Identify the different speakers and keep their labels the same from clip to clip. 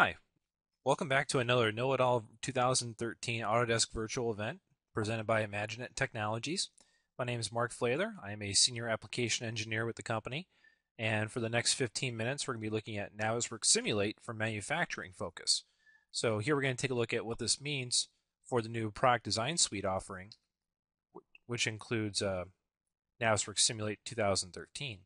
Speaker 1: Hi, welcome back to another Know It All 2013 Autodesk virtual event presented by IMAGINiT Technologies. My name is Mark Flather. I am a senior application engineer with the company, and for the next 15 minutes, we're going to be looking at Navisworks Simulate for manufacturing focus. So here we're going to take a look at what this means for the new product design suite offering, which includes uh, Navisworks Simulate 2013.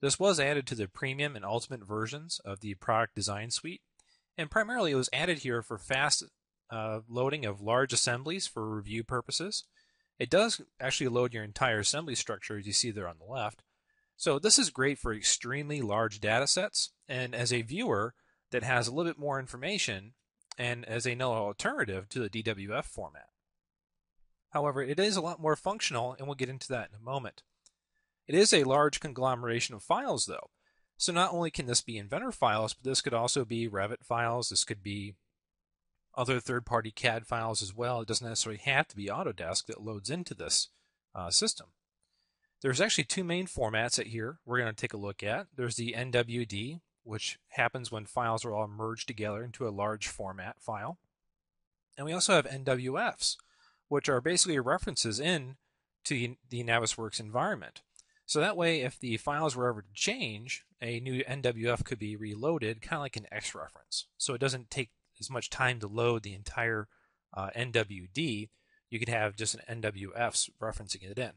Speaker 1: This was added to the premium and ultimate versions of the product design suite and primarily it was added here for fast uh, loading of large assemblies for review purposes. It does actually load your entire assembly structure as you see there on the left. So this is great for extremely large data sets and as a viewer that has a little bit more information and as a null alternative to the DWF format. However, it is a lot more functional and we'll get into that in a moment. It is a large conglomeration of files though, so not only can this be inventor files, but this could also be Revit files. This could be other third-party CAD files as well. It doesn't necessarily have to be Autodesk that loads into this uh, system. There's actually two main formats that here we're going to take a look at. There's the NWD, which happens when files are all merged together into a large format file. And we also have NWFs, which are basically references in to the Navisworks environment. So that way, if the files were ever to change, a new NWF could be reloaded, kind of like an X reference. So it doesn't take as much time to load the entire uh, NWD. You could have just an NWFs referencing it in.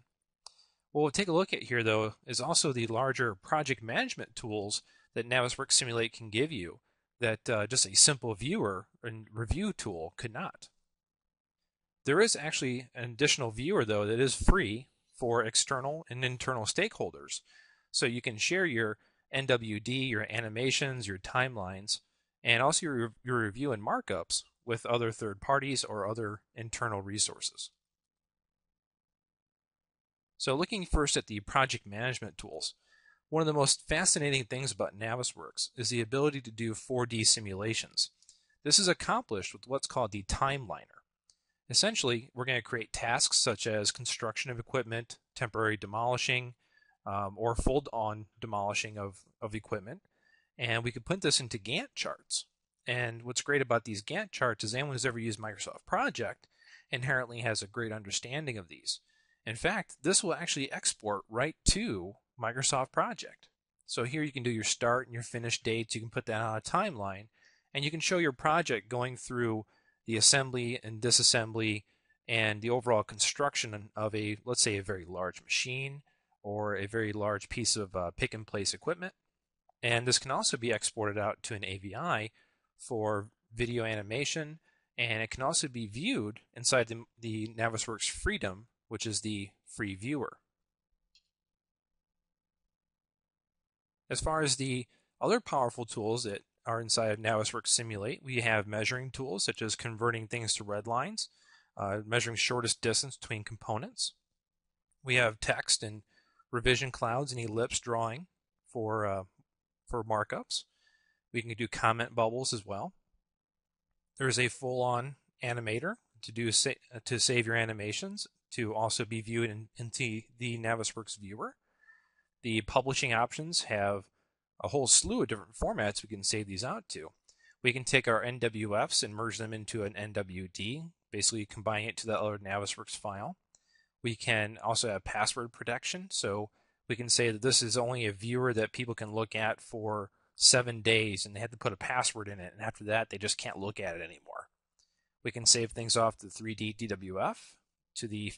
Speaker 1: What we'll take a look at here, though, is also the larger project management tools that Navisworks Simulate can give you that uh, just a simple viewer and review tool could not. There is actually an additional viewer, though, that is free for external and internal stakeholders. So you can share your NWD, your animations, your timelines, and also your, your review and markups with other third parties or other internal resources. So looking first at the project management tools, one of the most fascinating things about Navisworks is the ability to do 4D simulations. This is accomplished with what's called the timeliner. Essentially, we're going to create tasks such as construction of equipment, temporary demolishing, um, or full-on demolishing of, of equipment. And we could put this into Gantt charts. And what's great about these Gantt charts is anyone who's ever used Microsoft Project inherently has a great understanding of these. In fact, this will actually export right to Microsoft Project. So here you can do your start and your finish dates. You can put that on a timeline, and you can show your project going through the assembly and disassembly and the overall construction of a, let's say, a very large machine or a very large piece of uh, pick and place equipment. And this can also be exported out to an AVI for video animation, and it can also be viewed inside the, the Navisworks Freedom, which is the free viewer. As far as the other powerful tools that are inside of Navisworks Simulate. We have measuring tools such as converting things to red lines, uh, measuring shortest distance between components. We have text and revision clouds and ellipse drawing for uh, for markups. We can do comment bubbles as well. There's a full-on animator to do sa to save your animations to also be viewed in, into the Navisworks viewer. The publishing options have a whole slew of different formats we can save these out to. We can take our NWFs and merge them into an NWD, basically combining it to that other Navisworks file. We can also have password protection, so we can say that this is only a viewer that people can look at for seven days and they have to put a password in it, and after that they just can't look at it anymore. We can save things off to 3D DWF, to the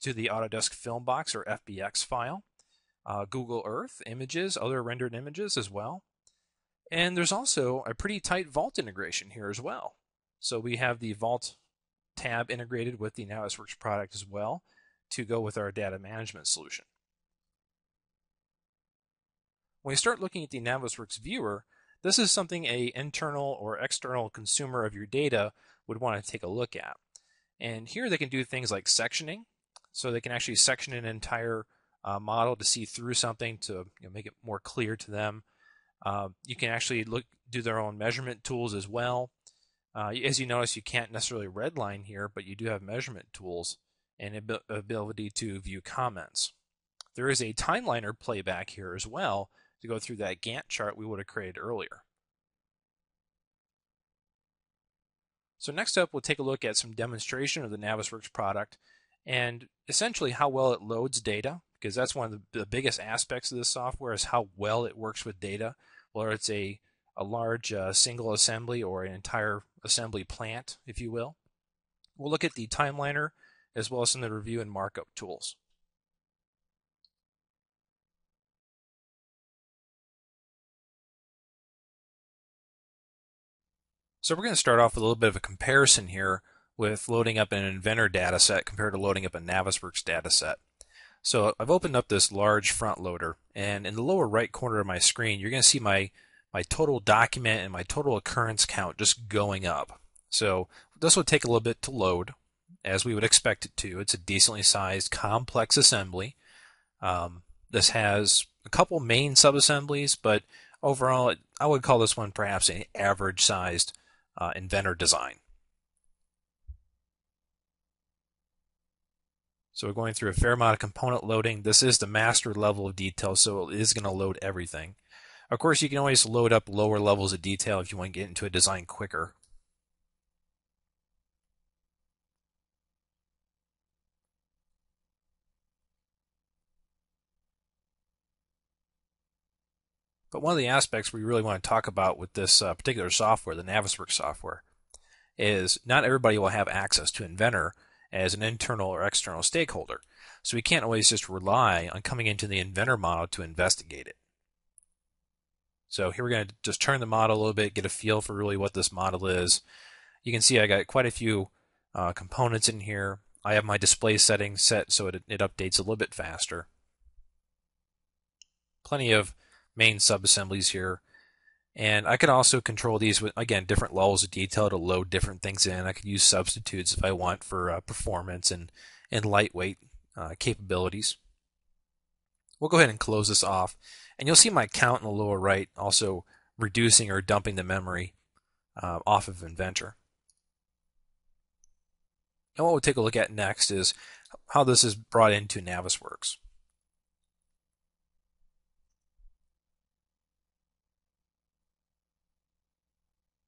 Speaker 1: to the Autodesk Filmbox or FBX file uh, Google Earth images, other rendered images as well. And there's also a pretty tight Vault integration here as well. So we have the Vault tab integrated with the Navisworks product as well to go with our data management solution. When we start looking at the Navisworks viewer, this is something a internal or external consumer of your data would want to take a look at. And here they can do things like sectioning. So they can actually section an entire uh, model to see through something to you know, make it more clear to them. Uh, you can actually look do their own measurement tools as well. Uh, as you notice, you can't necessarily redline here, but you do have measurement tools and ab ability to view comments. There is a timeliner playback here as well to go through that Gantt chart we would have created earlier. So next up, we'll take a look at some demonstration of the Navisworks product and essentially how well it loads data, because that's one of the, the biggest aspects of this software is how well it works with data, whether it's a, a large uh, single assembly or an entire assembly plant, if you will. We'll look at the timeliner as well as some of the review and markup tools. So we're going to start off with a little bit of a comparison here with loading up an Inventor dataset compared to loading up a Navisworks dataset. So I've opened up this large front loader, and in the lower right corner of my screen, you're going to see my, my total document and my total occurrence count just going up. So this will take a little bit to load, as we would expect it to. It's a decently sized, complex assembly. Um, this has a couple main subassemblies, but overall, I would call this one perhaps an average sized uh, inventor design. So we're going through a fair amount of component loading. This is the master level of detail, so it is going to load everything. Of course, you can always load up lower levels of detail if you want to get into a design quicker. But one of the aspects we really want to talk about with this uh, particular software, the Navisworks software, is not everybody will have access to Inventor as an internal or external stakeholder. So we can't always just rely on coming into the Inventor model to investigate it. So here we're going to just turn the model a little bit, get a feel for really what this model is. You can see I got quite a few uh, components in here. I have my display settings set so it, it updates a little bit faster. Plenty of main subassemblies here. And I could also control these with, again, different levels of detail to load different things in. I could use substitutes if I want for uh, performance and, and lightweight uh, capabilities. We'll go ahead and close this off. And you'll see my count in the lower right also reducing or dumping the memory uh, off of Inventor. And what we'll take a look at next is how this is brought into Navisworks.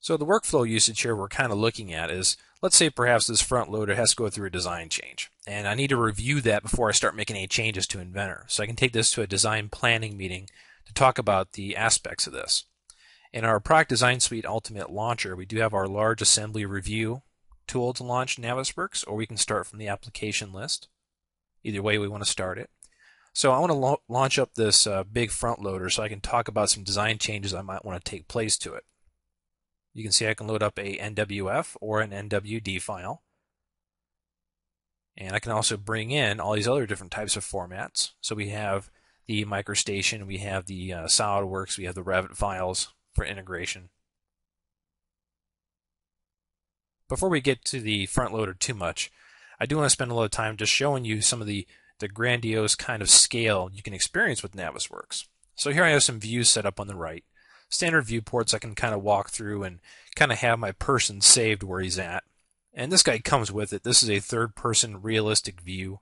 Speaker 1: So the workflow usage here we're kind of looking at is, let's say perhaps this front loader has to go through a design change. And I need to review that before I start making any changes to Inventor. So I can take this to a design planning meeting to talk about the aspects of this. In our Product Design Suite Ultimate Launcher, we do have our large assembly review tool to launch Navisworks, or we can start from the application list. Either way we want to start it. So I want to lo launch up this uh, big front loader so I can talk about some design changes I might want to take place to it. You can see I can load up a NWF or an NWD file. And I can also bring in all these other different types of formats. So we have the MicroStation, we have the uh, SolidWorks, we have the Revit files for integration. Before we get to the front loader too much, I do want to spend a little time just showing you some of the, the grandiose kind of scale you can experience with Navisworks. So here I have some views set up on the right standard viewports I can kind of walk through and kind of have my person saved where he's at. And this guy comes with it. This is a third person realistic view.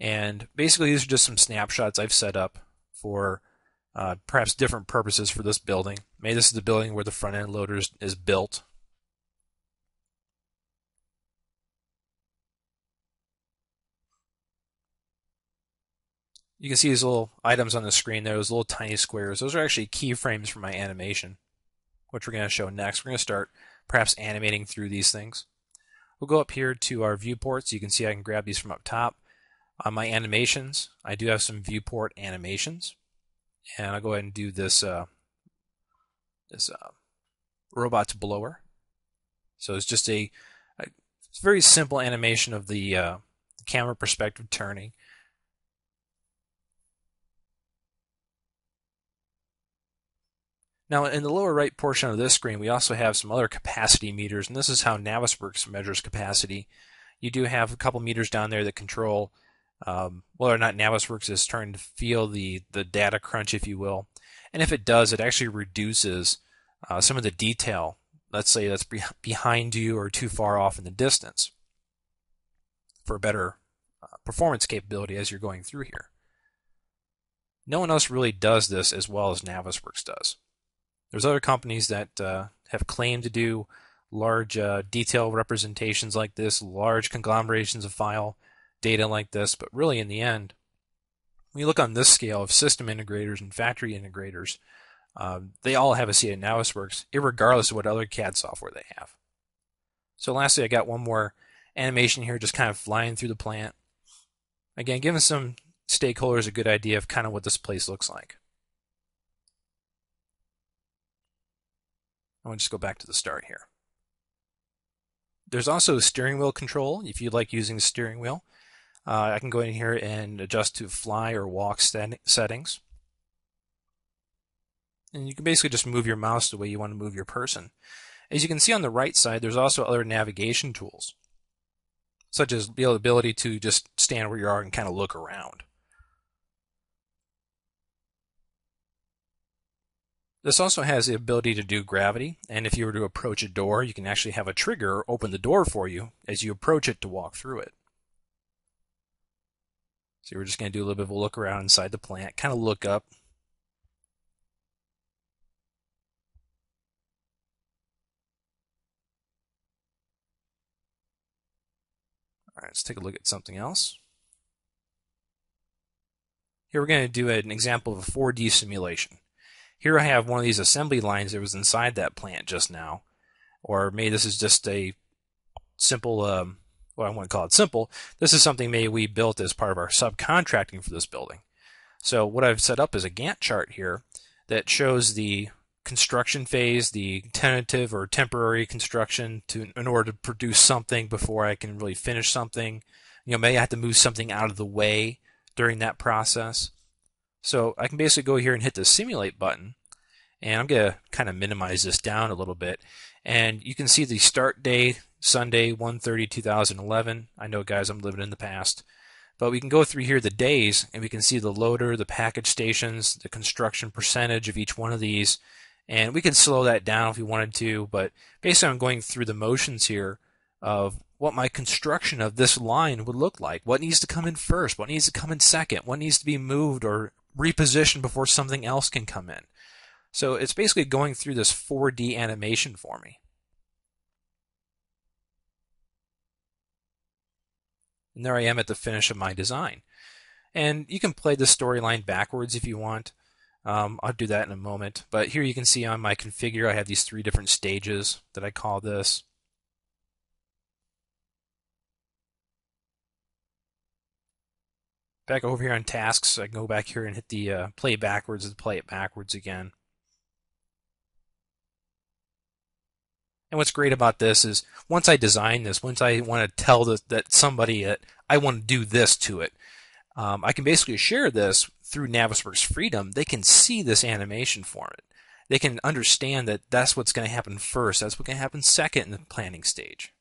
Speaker 1: And basically, these are just some snapshots I've set up for uh, perhaps different purposes for this building. Maybe this is the building where the front end loader is, is built. You can see these little items on the screen there, those little tiny squares. Those are actually keyframes for my animation, which we're going to show next. We're going to start perhaps animating through these things. We'll go up here to our viewports. You can see I can grab these from up top. On my animations, I do have some viewport animations. And I'll go ahead and do this, uh, this uh, robot's blower. So it's just a, a very simple animation of the, uh, the camera perspective turning. Now, in the lower right portion of this screen, we also have some other capacity meters, and this is how Navisworks measures capacity. You do have a couple meters down there that control um, whether or not Navisworks is trying to feel the, the data crunch, if you will. And if it does, it actually reduces uh, some of the detail, let's say that's behind you or too far off in the distance, for better uh, performance capability as you're going through here. No one else really does this as well as Navisworks does. There's other companies that uh, have claimed to do large uh, detail representations like this, large conglomerations of file data like this, but really in the end, when you look on this scale of system integrators and factory integrators, um, they all have a seat at Navisworks, regardless of what other CAD software they have. So lastly, I got one more animation here, just kind of flying through the plant. Again, giving some stakeholders a good idea of kind of what this place looks like. I want to just go back to the start here. There's also steering wheel control if you like using the steering wheel. Uh, I can go in here and adjust to fly or walk settings. And you can basically just move your mouse the way you want to move your person. As you can see on the right side, there's also other navigation tools, such as the ability to just stand where you are and kind of look around. This also has the ability to do gravity, and if you were to approach a door, you can actually have a trigger open the door for you as you approach it to walk through it. So we're just going to do a little bit of a look around inside the plant, kind of look up. All right, let's take a look at something else. Here we're going to do an example of a 4D simulation. Here I have one of these assembly lines that was inside that plant just now. Or maybe this is just a simple um, well, I want to call it simple. This is something maybe we built as part of our subcontracting for this building. So what I've set up is a Gantt chart here that shows the construction phase, the tentative or temporary construction to in order to produce something before I can really finish something. You know, maybe I have to move something out of the way during that process. So I can basically go here and hit the simulate button and I'm going to kind of minimize this down a little bit and you can see the start date Sunday 130 2011. I know guys I'm living in the past. But we can go through here the days and we can see the loader, the package stations, the construction percentage of each one of these. And we can slow that down if we wanted to, but basically I'm going through the motions here of what my construction of this line would look like. What needs to come in first? What needs to come in second? What needs to be moved or repositioned before something else can come in? So it's basically going through this 4D animation for me. And there I am at the finish of my design. And you can play the storyline backwards if you want. Um, I'll do that in a moment. But here you can see on my configure, I have these three different stages that I call this. Back over here on tasks, I can go back here and hit the uh, play backwards and play it backwards again. And what's great about this is once I design this, once I want to tell the, that somebody that I want to do this to it, um, I can basically share this through Navisworks Freedom. They can see this animation for it. They can understand that that's what's going to happen first. That's what's going to happen second in the planning stage.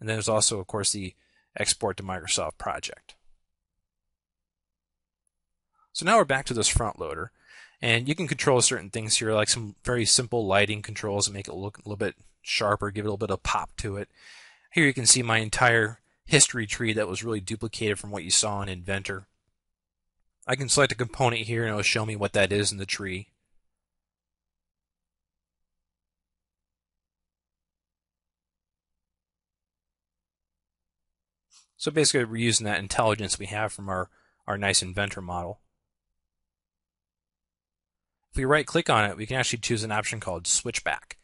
Speaker 1: And then there's also, of course, the export to Microsoft project. So now we're back to this front loader. And you can control certain things here, like some very simple lighting controls to make it look a little bit sharper, give it a little bit of pop to it. Here you can see my entire history tree that was really duplicated from what you saw in Inventor. I can select a component here and it'll show me what that is in the tree. So basically we're using that intelligence we have from our, our nice Inventor model. If we right click on it, we can actually choose an option called Switchback.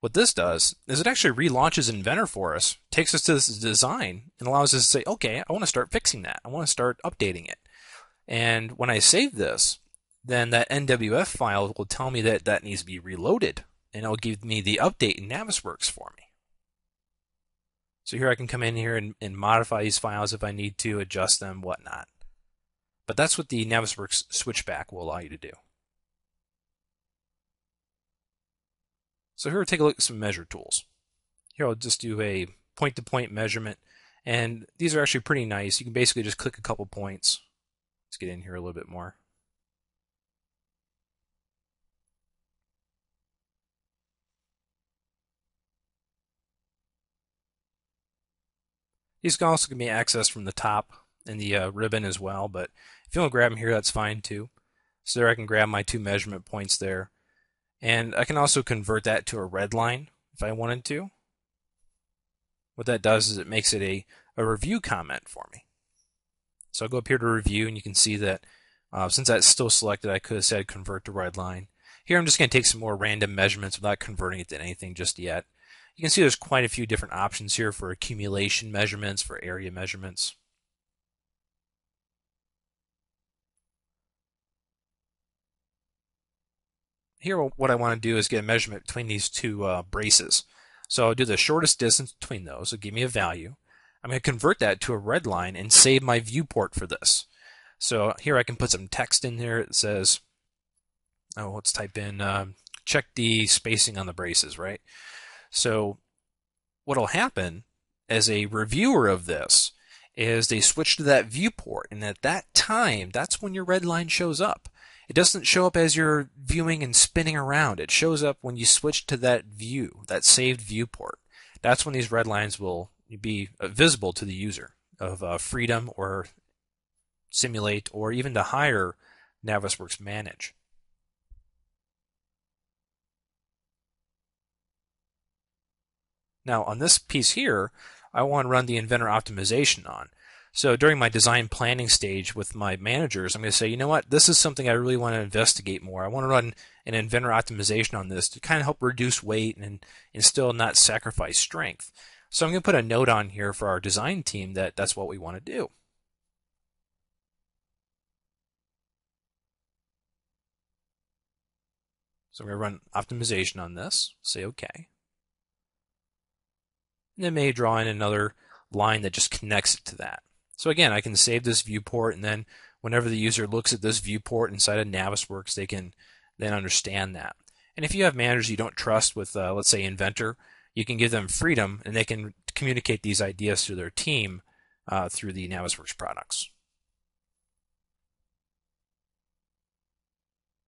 Speaker 1: What this does is it actually relaunches Inventor for us, takes us to this design, and allows us to say, okay, I want to start fixing that. I want to start updating it. And when I save this, then that NWF file will tell me that that needs to be reloaded, and it'll give me the update in Navisworks for me. So here I can come in here and, and modify these files if I need to, adjust them, whatnot. But that's what the Navisworks switchback will allow you to do. So here we'll take a look at some measure tools. Here I'll just do a point-to-point -point measurement, and these are actually pretty nice. You can basically just click a couple points. Let's get in here a little bit more. These can also be accessed from the top in the uh, ribbon as well, but if you want to grab them here, that's fine too. So there I can grab my two measurement points there And I can also convert that to a red line if I wanted to. What that does is it makes it a, a review comment for me. So I'll go up here to review and you can see that uh, since that's still selected, I could have said convert to red line. Here I'm just going to take some more random measurements without converting it to anything just yet. You can see there's quite a few different options here for accumulation measurements, for area measurements. Here what I want to do is get a measurement between these two uh, braces. So I'll do the shortest distance between those, so give me a value. I'm going to convert that to a red line and save my viewport for this. So here I can put some text in there. It says, oh, let's type in, um, check the spacing on the braces, right? So what'll happen as a reviewer of this is they switch to that viewport, and at that time, that's when your red line shows up. It doesn't show up as you're viewing and spinning around. It shows up when you switch to that view, that saved viewport. That's when these red lines will be uh, visible to the user of uh, Freedom or Simulate or even the higher Navisworks Manage. Now on this piece here, I want to run the inventor optimization on. So during my design planning stage with my managers, I'm going to say, you know what, this is something I really want to investigate more. I want to run an inventor optimization on this to kind of help reduce weight and, and still not sacrifice strength. So I'm going to put a note on here for our design team that that's what we want to do. So I'm going to run optimization on this, say OK. And then may draw in another line that just connects it to that. So again, I can save this viewport and then whenever the user looks at this viewport inside of Navisworks, they can then understand that. And if you have managers you don't trust with, uh, let's say, Inventor, you can give them freedom and they can communicate these ideas to their team uh, through the Navisworks products.